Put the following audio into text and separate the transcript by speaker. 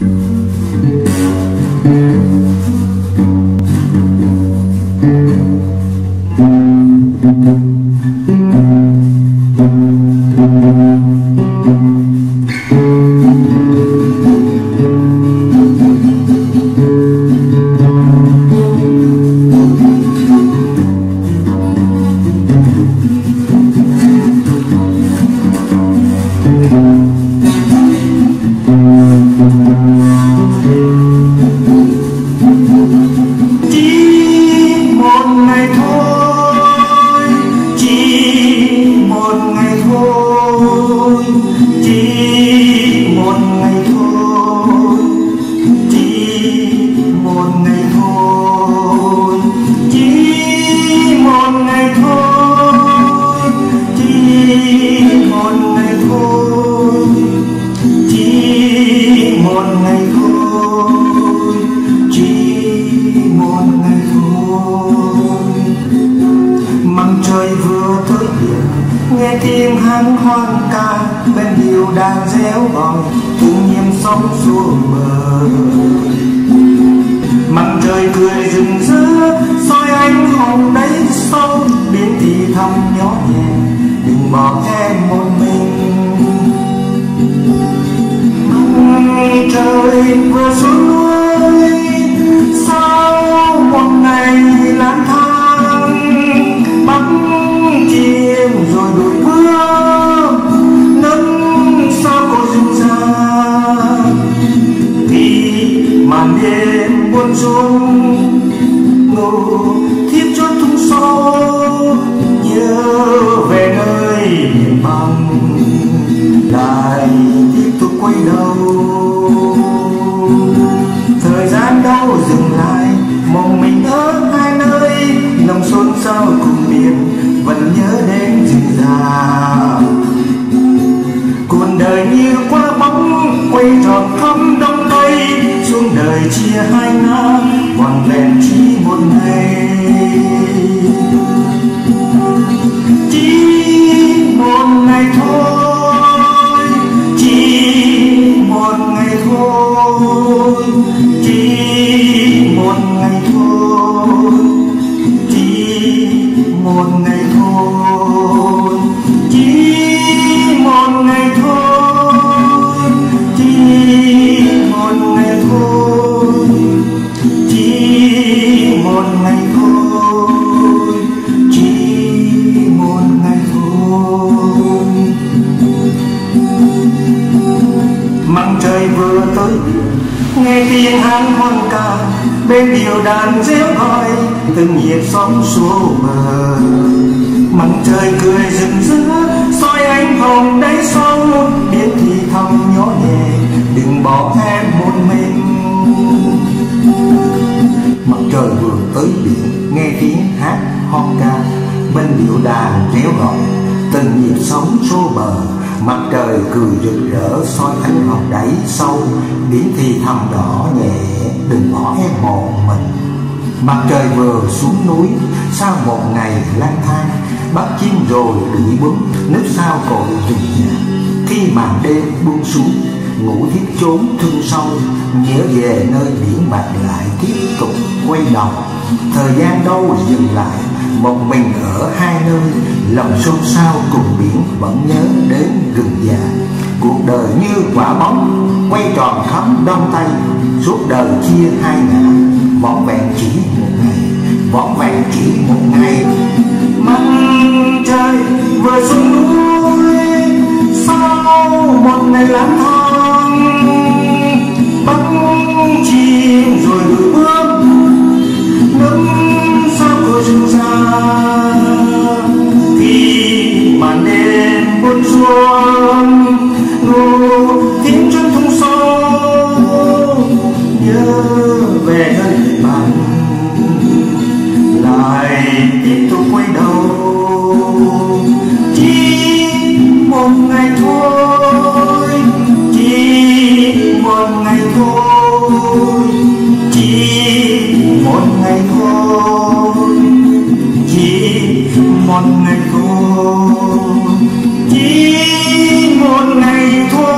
Speaker 1: Mm-hmm. Nghe hoang hoan ca, bên điều đang réo gọi cùng nhiên sóng xuống bờ. Mặt trời cười rừng rỡ, soi ánh hồng đáy sâu biển thì thầm nhỏ nhẹ, đừng bỏ em một mình. Mặt trời vừa xuống quay đầu. Thời gian đâu dừng lại, mong mình ở hai nơi, lòng xôn xao cùng biển vẫn nhớ đến dịu dàng. Ngày thôi. Chỉ một ngày thôi. Chỉ một ngày thôi. Chỉ một ngày thôi. Chỉ một ngày thôi. Măng trời vừa tới, nghe tiếng hát hoan ca, bên điệu đàn réo gọi từng nhịp sóng xô bờ mặt trời cười rực rỡ, soi ánh hồng đáy sâu biết thì thầm nhỏ nhẹ, đừng bỏ em một mình. Mặt trời vừa tới biển, nghe tiếng hát hon ca. Bên điệu đàn réo gọi, từng nhịp sóng xô bờ. Mặt trời cười rực rỡ, soi ánh hồng đáy sâu biển thì thầm đỏ nhẹ, đừng bỏ em một mình mặt trời vừa xuống núi, sau một ngày lang thang bắt chim rồi đuổi bướm nếp sao cội rừng nhà. Khi màn đêm buông xuống, ngủ thiết trốn thương sâu, nhớ về nơi biển bạc lại tiếp tục quay đầu. Thời gian đâu dừng lại, một mình ở hai nơi, lòng xôn xao cùng biển vẫn nhớ đến rừng già cuộc đời như quả bóng, quay tròn khắp đông tây, suốt đời chia hai ngã vỏn vẹn chỉ một ngày vỏn vẹn chỉ một ngày. Mặt trời vừa xuống núi sau một ngày lang thang bắt chim rồi đuổi bước nâng sau cửa rừng ra thì màn đêm buông xuống ngủ tiếng chân một ngày thôi. Chỉ một ngày thôi.